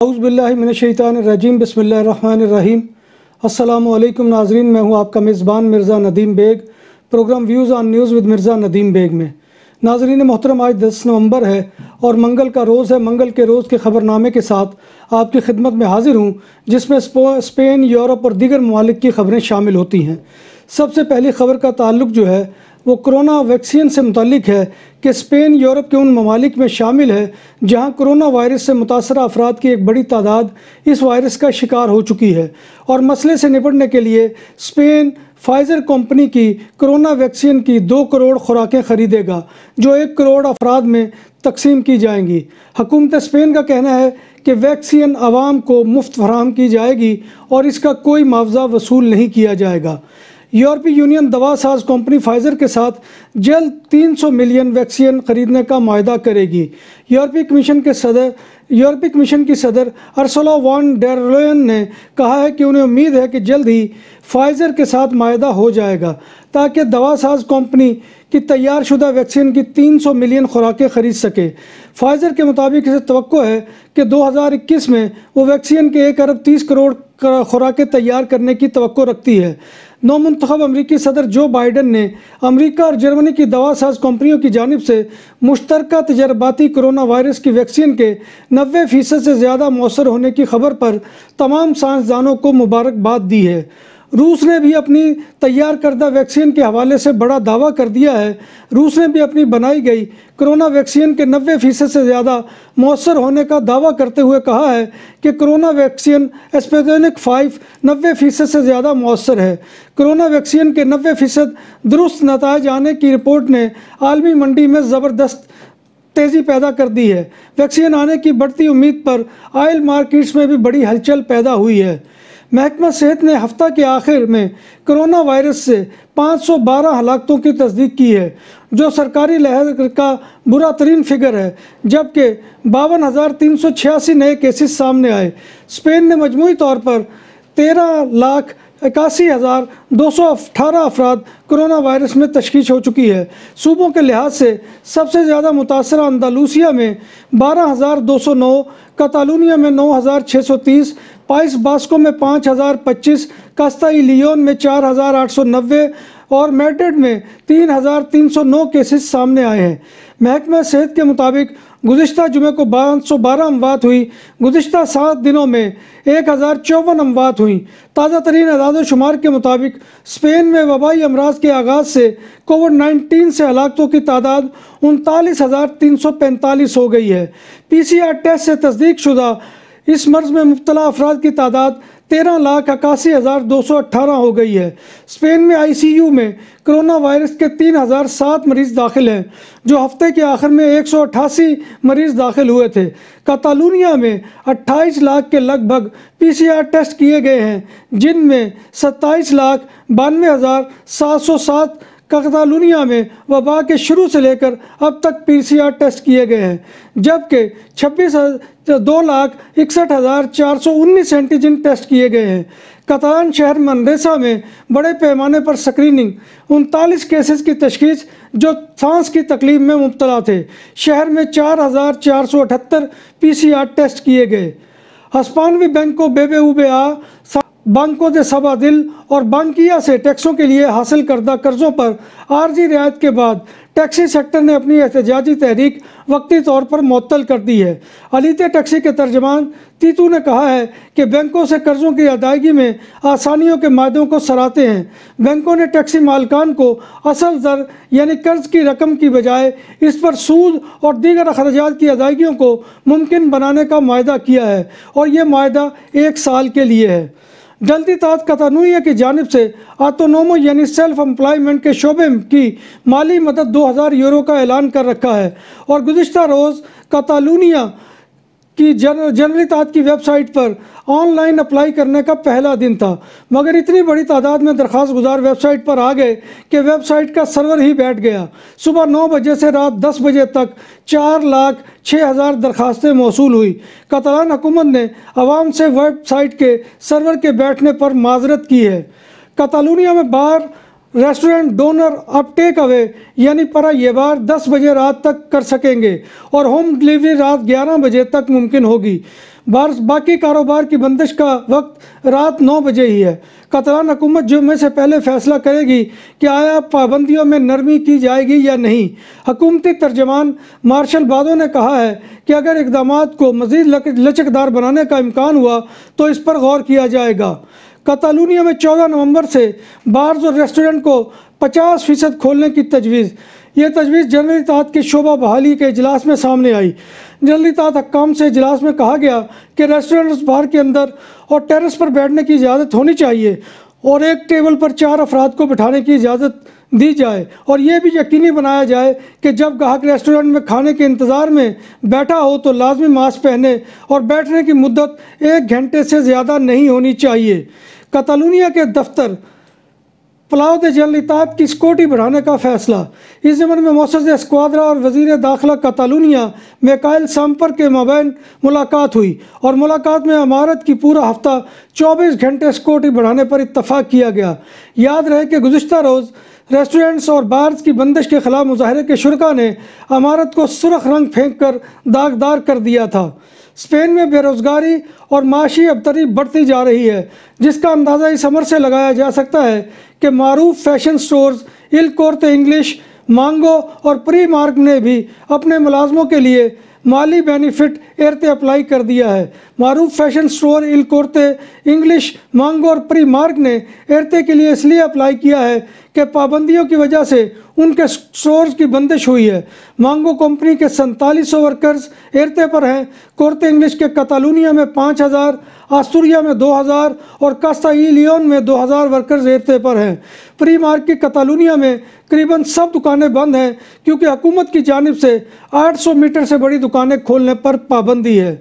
اعوذ باللہ من الشیطان الرجیم، بسم اللہ الرحمن الرحیم۔ السلام علیکم ناظرین، میں ہوں آپ کا میزبان Mirza Nadeem Baig, programme views on news with Mirza Nadeem Baig میں۔ ناظرین محترم، آج دس نومبر ہے اور منگل کا روز ہے۔ منگل کے روز کے خبر نامے کے ساتھ آپ کی خدمت میں حاضر ہوں، جس میں اسپین یورپ اور دیگر ممالک کی خبریں شامل ہوتی ہیں۔ سب سے پہلی خبر کا تعلق جو ہے وہ کرونا ویکسین سے متعلق ہے کہ اسپین یورپ کے ان ممالک میں شامل ہے جہاں کرونا وائرس سے متاثرہ افراد کی ایک بڑی تعداد اس وائرس کا شکار ہو چکی ہے۔ اور مسئلے سے نپٹنے کے لیے اسپین فائزر کمپنی کی کرونا ویکسین کی دو کروڑ خوراکیں خریدے گا، جو ایک کروڑ افراد میں تقسیم کی جائیں گی۔ حکومت اسپین کا کہنا ہے کہ ویکسین عوام کو مفت فراہم کی جائے گی اور اس کا کوئی معاوضہ وصول نہیں کیا جائے گا۔ یورپی یونین دوا ساز کمپنی فائزر کے ساتھ جلد تین سو ملین ویکسین خریدنے کا معاہدہ کرے گی۔ یورپی کمیشن کے صدر یورپی کمیشن کی صدر ارسولا وان ڈیرلوین نے کہا ہے کہ انہیں امید ہے کہ جلد ہی فائزر کے ساتھ معاہدہ ہو جائے گا تاکہ دوا ساز کمپنی کی تیار شدہ ویکسین کی تین سو ملین خوراکیں خرید سکے۔ فائزر کے مطابق اسے توقع ہے کہ دو ہزار اکیس میں وہ ویکسین کے ایک ارب تیس کروڑ خوراکیں تیار کرنے کی توقع رکھتی ہے۔ نو منتخب امریکی صدر جو بائیڈن نے امریکہ اور جرمنی کی دوا ساز کمپنیوں کی جانب سے مشترکہ تجرباتی کرونا وائرس کی ویکسین کے نوے فیصد سے زیادہ مؤثر ہونے کی خبر پر تمام سائنسدانوں کو مبارکباد دی ہے۔ روس نے بھی اپنی تیار کردہ ویکسین کے حوالے سے بڑا دعویٰ کر دیا ہے۔ روس نے بھی اپنی بنائی گئی کرونا ویکسین کے نوے فیصد سے زیادہ مؤثر ہونے کا دعویٰ کرتے ہوئے کہا ہے کہ کرونا ویکسین اسپیدونک فائیو نوے فیصد سے زیادہ مؤثر ہے۔ کرونا ویکسین کے نوے فیصد درست نتائج آنے کی رپورٹ نے عالمی منڈی میں زبردست تیزی پیدا کر دی ہے۔ ویکسین آنے کی بڑھتی امید پر آئل مارکیٹس میں بھی بڑی ہلچل پیدا ہوئی ہے۔ محکمہ صحت نے ہفتہ کے آخر میں کرونا وائرس سے پانچ سو بارہ ہلاکتوں کی تصدیق کی ہے، جو سرکاری لہر کا برا ترین فگر ہے، جبکہ باون ہزار تین سو چھیاسی نئے کیسز سامنے آئے۔ اسپین نے مجموعی طور پر تیرہ لاکھ اکاسی ہزار دو سو اٹھارہ افراد کرونا وائرس میں تشخیص ہو چکی ہے۔ صوبوں کے لحاظ سے سب سے زیادہ متاثرہ اندالوسیا میں بارہ ہزار دو سو نو کتالونیا میں نو ہزار چھ سو تیس، پائس باسکو میں پانچ ہزار پچیس، کاستائی لیون میں چار ہزار آٹھ سو نوے اور میڈرڈ میں تین ہزار تین سو نو کیسز سامنے آئے ہیں۔ محکمہ صحت کے مطابق گزشتہ جمعے کو پانچ سو بارہ اموات ہوئی۔ گزشتہ سات دنوں میں ایک ہزار چوون اموات ہوئیں۔ تازہ ترین اعداد و شمار کے مطابق اسپین میں وبائی امراض کے آغاز سے کووڈ نائنٹین سے ہلاکتوں کی تعداد انتالیس ہزار تین سو پینتالیس ہو گئی ہے۔ پی سی آر ٹیسٹ سے تصدیق شدہ اس مرض میں مبتلا افراد کی تعداد تیرہ لاکھ اکاسی ہزار دو سو اٹھارہ ہو گئی ہے۔ اسپین میں آئی سی یو میں کرونا وائرس کے تین ہزار سات مریض داخل ہیں، جو ہفتے کے آخر میں ایک سو اٹھاسی مریض داخل ہوئے تھے۔ کاتالونیا میں اٹھائیس لاکھ کے لگ بھگ پی سی آر ٹیسٹ کیے گئے ہیں، جن میں ستائیس لاکھ بانوے ہزار سات سو سات کتالونیا میں وبا کے شروع سے لے کر اب تک پی سی آر ٹیسٹ کیے گئے ہیں، جبکہ چھبیس دو لاکھ اکسٹھ ہزار چار سو انیس اینٹیجن ٹیسٹ کیے گئے ہیں۔ کتان شہر منریسا میں بڑے پیمانے پر سکریننگ انتالیس کیسز کی تشخیص جو سانس کی تکلیف میں مبتلا تھے۔ شہر میں چار ہزار چار سو اٹھتر پی سی آر ٹیسٹ کیے گئے۔ ہسپانوی بینکوں بے بے اوبے آ بینکوں دے سبا دل اور بانکیا سے ٹیکسوں کے لیے حاصل کردہ قرضوں پر عارضی رعایت کے بعد ٹیکسی سیکٹر نے اپنی احتجاجی تحریک وقتی طور پر معطل کر دی ہے۔ علیتے ٹیکسی کے ترجمان تیتو نے کہا ہے کہ بینکوں سے قرضوں کی ادائیگی میں آسانیوں کے معدوں کو سراتے ہیں۔ بینکوں نے ٹیکسی مالکان کو اصل زر یعنی قرض کی رقم کی بجائے اس پر سود اور دیگر اخراجات کی ادائیگیوں کو ممکن بنانے کا معاہدہ کیا ہے اور یہ معاہدہ ایک سال کے لیے ہے۔ جلدی تعداد قطانویہ کی جانب سے آتونومو یعنی سیلف امپلائمنٹ کے شعبے کی مالی مدد دو ہزار یورو کا اعلان کر رکھا ہے اور گزشتہ روز قطالونیہ کی جنرلی تعداد کی ویب سائٹ پر آن لائن اپلائی کرنے کا پہلا دن تھا۔ مگر اتنی بڑی تعداد میں درخواست گزار ویب سائٹ پر آ گئے کہ ویب سائٹ کا سرور ہی بیٹھ گیا۔ صبح نو بجے سے رات دس بجے تک چار لاکھ چھ ہزار درخواستیں موصول ہوئی۔ کتلان حکومت نے عوام سے ویب سائٹ کے سرور کے بیٹھنے پر معذرت کی ہے۔ کتالونیا میں بار ریسٹورنٹ ڈونر اب ٹیک اوے یعنی پرا یہ بار دس بجے رات تک کر سکیں گے اور ہوم ڈلیوری رات گیارہ بجے تک ممکن ہوگی۔ باقی کاروبار کی بندش کا وقت رات نو بجے ہی ہے۔ قطران حکومت جمعے سے پہلے فیصلہ کرے گی کہ آیا پابندیوں میں نرمی کی جائے گی یا نہیں۔ حکومتی ترجمان مارشل بادو نے کہا ہے کہ اگر اقدامات کو مزید لچکدار بنانے کا امکان ہوا تو اس پر غور کیا جائے گا۔ کتالونیا میں چودہ نومبر سے بارز اور ریسٹورنٹ کو پچاس فیصد کھولنے کی تجویز۔ یہ تجویز جنرل اطاعت کی شعبہ بحالی کے اجلاس میں سامنے آئی۔ جنرل اطاعت حکام سے اجلاس میں کہا گیا کہ ریسٹورنٹ بار کے اندر اور ٹیرس پر بیٹھنے کی اجازت ہونی چاہیے اور ایک ٹیبل پر چار افراد کو بٹھانے کی اجازت دی جائے اور یہ بھی یقینی بنایا جائے کہ جب گاہک ریسٹورنٹ میں کھانے کے انتظار میں بیٹھا ہو تو لازمی ماسک پہنے اور بیٹھنے کی مدت ایک گھنٹے سے زیادہ نہیں ہونی چاہیے۔ کتالونیا کے دفتر پلاؤ دے اطاعت کی سکوٹی بڑھانے کا فیصلہ۔ اس زمن میں موسز اسکوادرا اور وزیر داخلہ کتالونیا میکائل سامپر کے مابین ملاقات ہوئی اور ملاقات میں عمارت کی پورا ہفتہ چوبیس گھنٹے سکوٹی بڑھانے پر اتفاق کیا گیا۔ یاد رہے کہ گزشتہ روز ریسٹورنٹس اور بارز کی بندش کے خلاف مظاہرے کے شرکا نے عمارت کو سرخ رنگ پھینک کر داغدار کر دیا تھا۔ اسپین میں بے روزگاری اور معاشی ابتری بڑھتی جا رہی ہے، جس کا اندازہ اس عمر سے لگایا جا سکتا ہے کہ معروف فیشن سٹورز ال کورت انگلش، مانگو اور پری مارک نے بھی اپنے ملازموں کے لیے مالی بینیفٹ ایرتے اپلائی کر دیا ہے۔ معروف فیشن سٹور ال کورتے انگلش، مانگو اور پری مارک نے ایرتے کے لیے اس لیے اپلائی کیا ہے کہ پابندیوں کی وجہ سے ان کے سٹورز کی بندش ہوئی ہے۔ مانگو کمپنی کے سنتالیس سو ورکرز ایرتے پر ہیں۔ کورتے انگلش کے کتالونیا میں پانچ ہزار، آسٹوریا میں دو ہزار اور کاستا ای لیون میں دو ہزار ورکرز ایرتے پر ہیں۔ پری مارک کی کتالونیا میں قریباً سب دکانیں بند ہیں کیونکہ حکومت کی جانب سے آٹھ سو میٹر سے بڑی دکانیں کھولنے پر پابندی ہے۔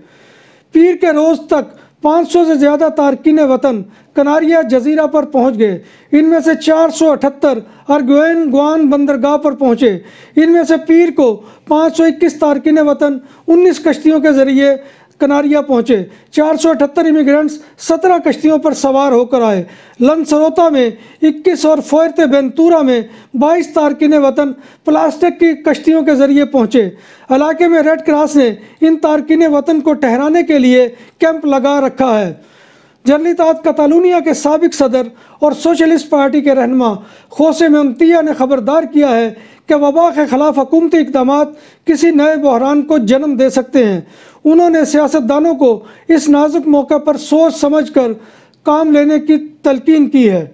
پیر کے روز تک پانچ سو سے زیادہ تارکین وطن کناریا جزیرہ پر پہنچ گئے۔ ان میں سے چار سو اٹھتر ارگوین گوان بندرگاہ پر پہنچے۔ ان میں سے پیر کو پانچ سو اکیس تارکین وطن انیس کشتیوں کے ذریعے کناریا پہنچے۔ چار سو اٹھتر امیگرنٹس سترہ کشتیوں پر سوار ہو کر آئے۔ لن سروتا میں اکیس اور فویرت بینتورا میں بائیس تارکین وطن پلاسٹک کی کشتیوں کے ذریعے پہنچے۔ علاقے میں ریڈ کراس نے ان تارکین وطن کو ٹھہرانے کے لیے کیمپ لگا رکھا ہے۔ جنرلی تعداد کتالونیا کے سابق صدر اور سوشلسٹ پارٹی کے رہنما خوسے منتیہ نے خبردار کیا ہے کہ وبا کے خلاف حکومتی اقدامات کسی نئے بحران کو جنم دے سکتے ہیں۔ انہوں نے سیاستدانوں کو اس نازک موقع پر سوچ سمجھ کر کام لینے کی تلقین کی ہے۔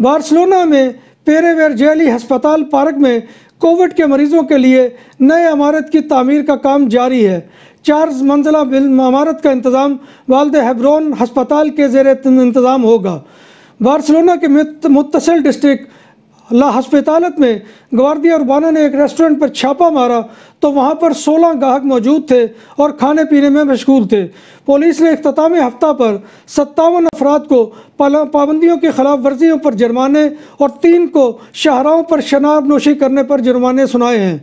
بارسلونا میں پیرے ویر جیلی ہسپتال پارک میں کووڈ کے مریضوں کے لیے نئے عمارت کی تعمیر کا کام جاری ہے۔ چار منزلہ عمارت کا انتظام والد ہیبرون ہسپتال کے زیر انتظام ہوگا۔ بارسلونا کے متصل ڈسٹرکٹ اللہ ہسپتالت میں گواردیا اربانا نے ایک ریسٹورنٹ پر چھاپا مارا تو وہاں پر سولہ گاہک موجود تھے اور کھانے پینے میں مشغول تھے۔ پولیس نے اختتام ہفتہ پر ستاون افراد کو پابندیوں کی خلاف ورزیوں پر جرمانے اور تین کو شاہراہوں پر شناب نوشی کرنے پر جرمانے سنائے ہیں۔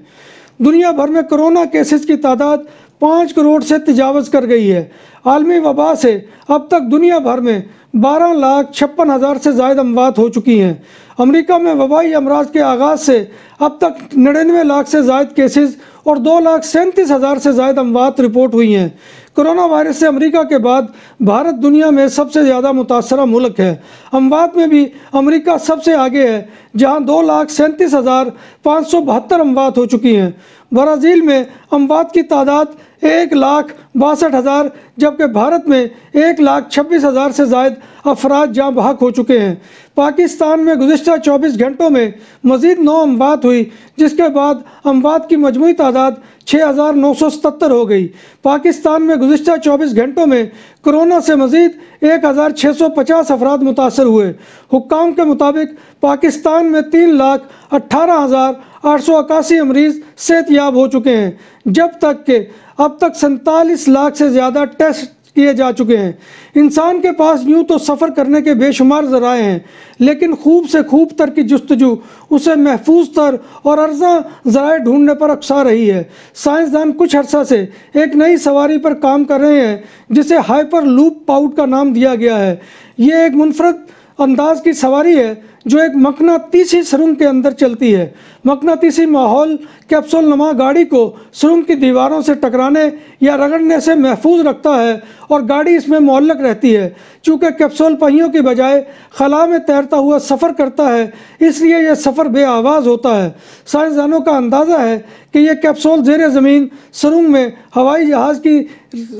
دنیا بھر میں کرونا کیسز کی تعداد پانچ کروڑ سے تجاوز کر گئی ہے۔ عالمی وبا سے اب تک دنیا بھر میں بارہ لاکھ چھپن ہزار سے زائد اموات ہو چکی ہیں۔ امریکہ میں وبائی امراض کے آغاز سے اب تک نڑینوے لاکھ سے زائد کیسز اور دو لاکھ سینتیس ہزار سے زائد اموات رپورٹ ہوئی ہیں۔ کرونا وائرس سے امریکہ کے بعد بھارت دنیا میں سب سے زیادہ متاثرہ ملک ہے۔ اموات میں بھی امریکہ سب سے آگے ہے، جہاں دو لاکھ سینتیس ہزار پانچ سو بہتر اموات ہو چکی ہیں۔ برازیل میں اموات کی تعداد ایک لاکھ باسٹھ ہزار، جبکہ بھارت میں ایک لاکھ چھبیس ہزار سے زائد افراد جاں بحق ہو چکے ہیں۔ پاکستان میں گزشتہ چوبیس گھنٹوں میں مزید نو اموات ہوئی، جس کے بعد اموات کی مجموعی تعداد چھ ہزار نو سو ستر ہو گئی۔ پاکستان میں گزشتہ چوبیس گھنٹوں میں کرونا سے مزید ایک ہزار چھ سو پچاس افراد متاثر ہوئے۔ حکام کے مطابق پاکستان میں تین لاکھ اٹھارہ ہزار آٹھ سو اکاسی مریض صحت یاب ہو چکے ہیں، جب تک کہ اب تک سنتالیس لاکھ سے زیادہ ٹیسٹ کیے جا چکے ہیں۔ انسان کے پاس یوں تو سفر کرنے کے بے شمار ذرائع ہیں، لیکن خوب سے خوب تر کی جستجو اسے محفوظ تر اور ارزاں ذرائع ڈھونڈنے پر اکسا رہی ہے۔ سائنسدان کچھ عرصہ سے ایک نئی سواری پر کام کر رہے ہیں، جسے ہائپر لوپ پاؤٹ کا نام دیا گیا ہے۔ یہ ایک منفرد انداز کی سواری ہے جو ایک مقناطیسی سرنگ کے اندر چلتی ہے۔ مقناطیسی ماحول کیپسول نما گاڑی کو سرنگ کی دیواروں سے ٹکرانے یا رگڑنے سے محفوظ رکھتا ہے اور گاڑی اس میں معلق رہتی ہے۔ چونکہ کیپسول پہیوں کی بجائے خلا میں تیرتا ہوا سفر کرتا ہے، اس لیے یہ سفر بے آواز ہوتا ہے۔ سائنسدانوں کا اندازہ ہے کہ یہ کیپسول زیر زمین سرنگ میں ہوائی جہاز کی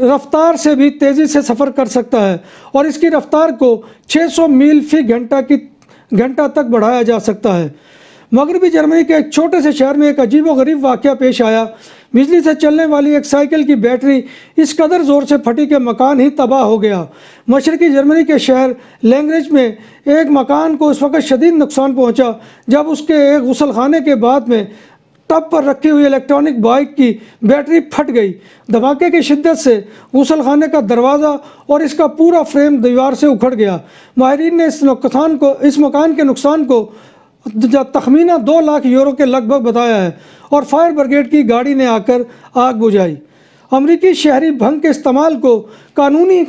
رفتار سے بھی تیزی سے سفر کر سکتا ہے اور اس کی رفتار کو چھ سو میل فی گھنٹہ کی گھنٹہ تک بڑھایا جا سکتا ہے۔ مغربی جرمنی کے ایک چھوٹے سے شہر میں ایک عجیب و غریب واقعہ پیش آیا۔ بجلی سے چلنے والی ایک سائیکل کی بیٹری اس قدر زور سے پھٹی کہ مکان ہی تباہ ہو گیا۔ مشرقی جرمنی کے شہر لینگریج میں ایک مکان کو اس وقت شدید نقصان پہنچا، جب اس کے ایک غسل خانے کے بعد میں ٹب پر رکھی ہوئی الیکٹرانک بائک کی بیٹری پھٹ گئی۔ دھماکے کی شدت سے غسل خانے کا دروازہ اور اس کا پورا فریم دیوار سے اکھڑ گیا۔ ماہرین نے اس نقصان کو، اس مکان کے نقصان کو تخمینہ دو لاکھ یورو کے لگ بھگ بتایا ہے اور فائر بریگیڈ کی گاڑی نے آ کر آگ بجھائی۔ امریکی شہری بھنگ کے استعمال کو قانونی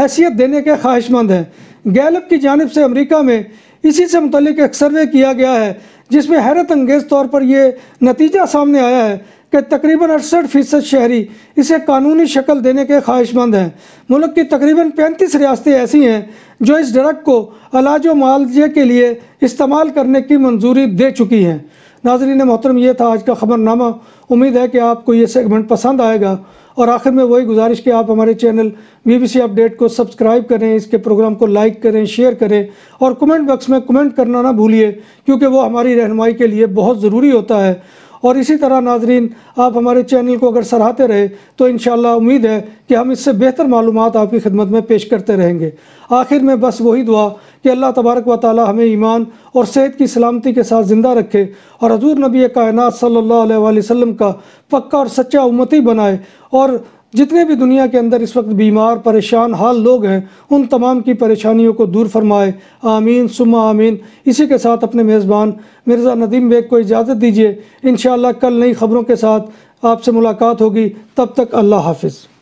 حیثیت دینے کے خواہش مند ہیں۔ گیلپ کی جانب سے امریکہ میں اسی سے متعلق ایک سروے کیا گیا ہے۔ جس میں حیرت انگیز طور پر یہ نتیجہ سامنے آیا ہے کہ تقریباً اڑسٹھ فیصد شہری اسے قانونی شکل دینے کے خواہش مند ہیں۔ ملک کی تقریباً پینتیس ریاستیں ایسی ہیں جو اس ڈرگ کو علاج و معالجے کے لیے استعمال کرنے کی منظوری دے چکی ہیں۔ ناظرین محترم، یہ تھا آج کا خبر نامہ امید ہے کہ آپ کو یہ سیگمنٹ پسند آئے گا۔ اور آخر میں وہی گزارش کہ آپ ہمارے channel B B C update کو سبسکرائب کریں، اس کے پروگرام کو لائک کریں، شیئر کریں اور کمنٹ باکس میں کمنٹ کرنا نہ بھولیے، کیونکہ وہ ہماری رہنمائی کے لیے بہت ضروری ہوتا ہے۔ اور اسی طرح ناظرین، آپ ہمارے چینل کو اگر سراہتے رہے تو انشاءاللہ امید ہے کہ ہم اس سے بہتر معلومات آپ کی خدمت میں پیش کرتے رہیں گے۔ آخر میں بس وہی دعا کہ اللہ تبارک و تعالی ہمیں ایمان اور صحت کی سلامتی کے ساتھ زندہ رکھے اور حضور نبی کائنات صلی اللہ علیہ وآلہ وسلم کا پکا اور سچا امتی بنائے اور جتنے بھی دنیا کے اندر اس وقت بیمار، پریشان حال لوگ ہیں، ان تمام کی پریشانیوں کو دور فرمائے۔ آمین سما آمین۔ اسی کے ساتھ اپنے میزبان مرزا ندیم بیگ کو اجازت دیجیے انشاءاللہ کل نئی خبروں کے ساتھ آپ سے ملاقات ہوگی۔ تب تک اللہ حافظ۔